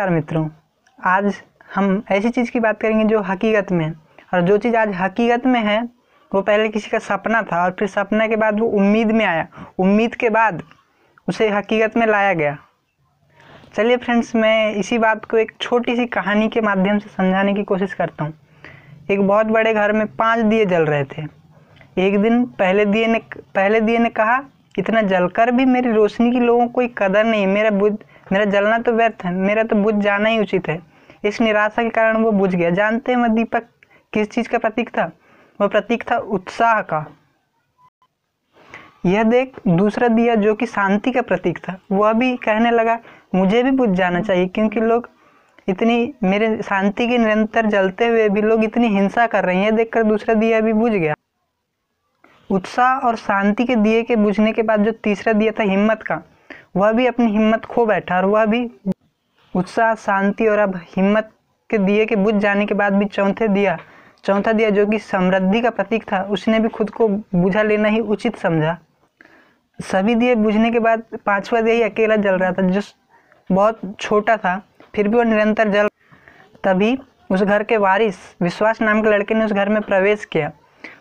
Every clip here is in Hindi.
नमस्कार मित्रों। आज हम ऐसी चीज़ की बात करेंगे जो हकीकत में है। और जो चीज़ आज हकीकत में है, वो पहले किसी का सपना था और फिर सपना के बाद वो उम्मीद में आया। उम्मीद के बाद उसे हकीकत में लाया गया। चलिए फ्रेंड्स, मैं इसी बात को एक छोटी सी कहानी के माध्यम से समझाने की कोशिश करता हूँ। एक बहुत बड़े घर में पाँच दिए जल रहे थे। एक दिन पहले दिए ने, पहले दिए ने कहा, इतना जलकर भी मेरी रोशनी की लोगों को कोई कदर नहीं मेरा बुझ मेरा जलना तो व्यर्थ है, मेरा तो बुझ जाना ही उचित है। इस निराशा के कारण वो बुझ गया। जानते हैं वह दीपक किस चीज़ का प्रतीक था? वह प्रतीक था उत्साह का। यह देख दूसरा दिया जो कि शांति का प्रतीक था, वह भी कहने लगा, मुझे भी बुझ जाना चाहिए, क्योंकि लोग इतनी, मेरे शांति के निरंतर जलते हुए भी लोग इतनी हिंसा कर रहे हैं। यह देखकर दूसरा दिया भी बुझ गया। उत्साह और शांति के दिए के बुझने के बाद जो तीसरा दिया था हिम्मत का वह भी अपनी हिम्मत खो बैठा और वह भी उत्साह, शांति और अब हिम्मत के दिए के बुझ जाने के बाद भी चौथे दिया, चौथा दिया जो कि समृद्धि का प्रतीक था, उसने भी खुद को बुझा लेना ही उचित समझा। सभी दिए बुझने के बाद पांचवा दिया ही अकेला जल रहा था, जो बहुत छोटा था, फिर भी वो निरंतर जल तभी उस घर के वारिस, विश्वास नाम के लड़के ने उस घर में प्रवेश किया।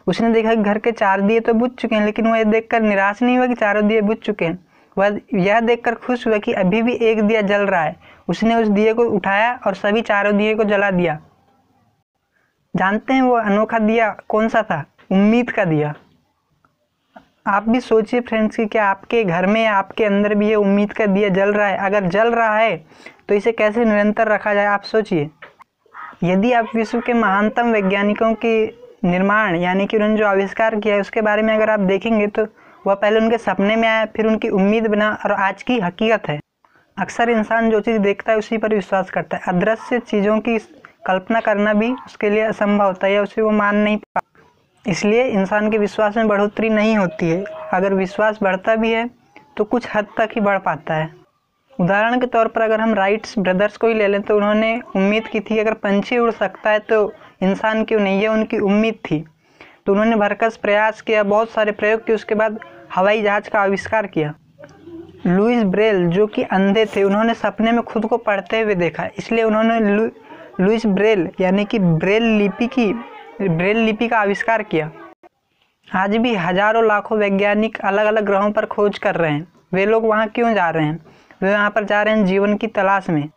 उसने देखा कि घर के चार दिए तो बुझ चुके हैं, लेकिन वह देखकर निराश नहीं हुआ कि चारों दिए बुझ चुके हैं। वह यह देखकर खुश हुआ कि अभी भी एक दिया जल रहा है। उसने उस दिए को उठाया और सभी चारों दिए को जला दिया। जानते हैं वो अनोखा दिया कौन सा था? उम्मीद का दिया। आप भी सोचिए फ्रेंड्स कि क्या आपके घर में आपके अंदर भी ये उम्मीद का दिया जल रहा है? अगर जल रहा है तो इसे कैसे निरंतर रखा जाए? आप सोचिए। यदि आप विश्व के महानतम वैज्ञानिकों के निर्माण, यानी कि उन्होंने जो आविष्कार किया है, उसके बारे में अगर आप देखेंगे तो वह पहले उनके सपने में आया, फिर उनकी उम्मीद बना और आज की हकीकत है। अक्सर इंसान जो चीज़ देखता है, उसी पर विश्वास करता है। अदृश्य चीज़ों की कल्पना करना भी उसके लिए असंभव होता है या उसे वो मान नहीं पा इसलिए इंसान के विश्वास में बढ़ोतरी नहीं होती है। अगर विश्वास बढ़ता भी है तो कुछ हद तक ही बढ़ पाता है। उदाहरण के तौर पर अगर हम राइट्स ब्रदर्स को ही ले लें तो उन्होंने उम्मीद की थी, अगर पंछी उड़ सकता है तो इंसान क्यों नहीं? ये उनकी उम्मीद थी। तो उन्होंने भरकस प्रयास किया, बहुत सारे प्रयोग किए, उसके बाद हवाई जहाज़ का आविष्कार किया। लुइस ब्रेल, जो कि अंधे थे, उन्होंने सपने में खुद को पढ़ते हुए देखा। इसलिए उन्होंने लुइस ब्रेल, यानी कि ब्रेल लिपि की, ब्रेल लिपि का आविष्कार किया। आज भी हज़ारों लाखों वैज्ञानिक अलग अलग ग्रहों पर खोज कर रहे हैं। वे लोग वहाँ क्यों जा रहे हैं? वे वहाँ पर जा रहे हैं जीवन की तलाश में।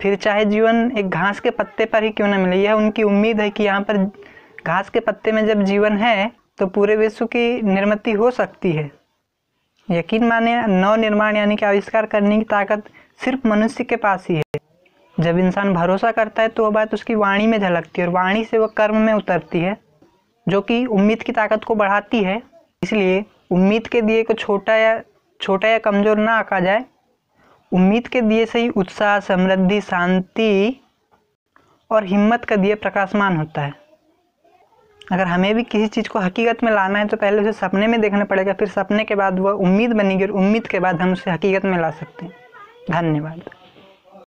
फिर चाहे जीवन एक घास के पत्ते पर ही क्यों न मिले, यह उनकी उम्मीद है कि यहाँ पर घास के पत्ते में जब जीवन है तो पूरे विश्व की निर्मित हो सकती है। यकीन माने नव निर्माण यानी कि आविष्कार करने की ताकत सिर्फ़ मनुष्य के पास ही है। जब इंसान भरोसा करता है तो वह बात उसकी वाणी में झलकती है और वाणी से वह कर्म में उतरती है, जो कि उम्मीद की ताकत को बढ़ाती है। इसलिए उम्मीद के दिए को छोटा या छोटा या कमज़ोर ना आका जाए। उम्मीद के दिए से ही उत्साह, समृद्धि, शांति और हिम्मत का दिए प्रकाशमान होता है। अगर हमें भी किसी चीज़ को हकीकत में लाना है तो पहले उसे सपने में देखना पड़ेगा, फिर सपने के बाद वह उम्मीद बनेगी और उम्मीद के बाद हम उसे हकीकत में ला सकते हैं। धन्यवाद।